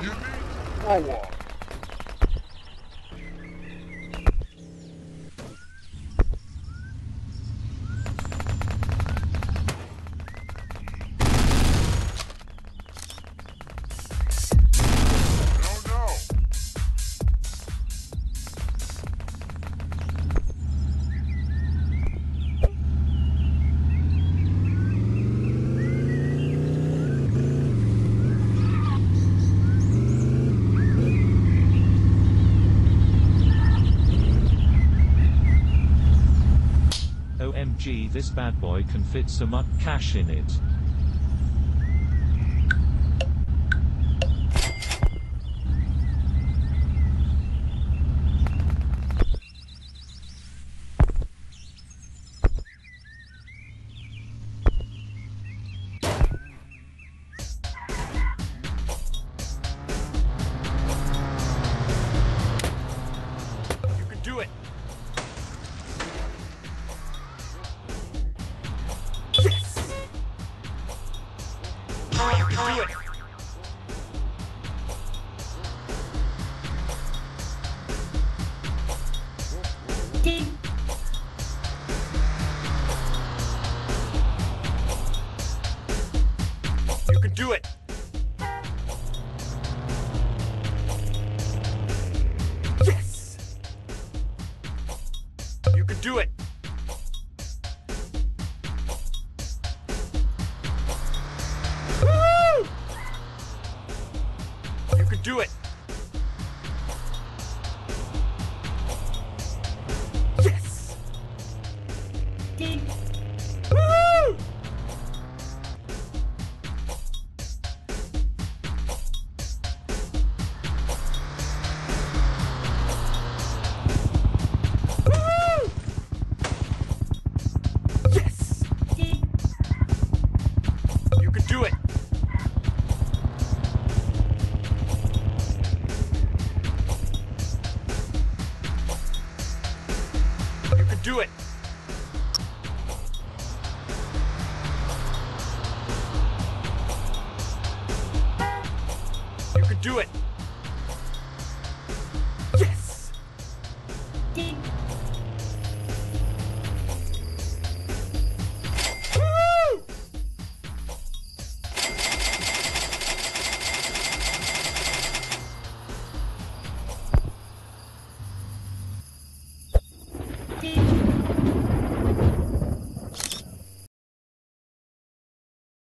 You need OMG this bad boy can fit so much cash in it. You can do it. Yes. You can do it. You can do it. Do it. You can do it.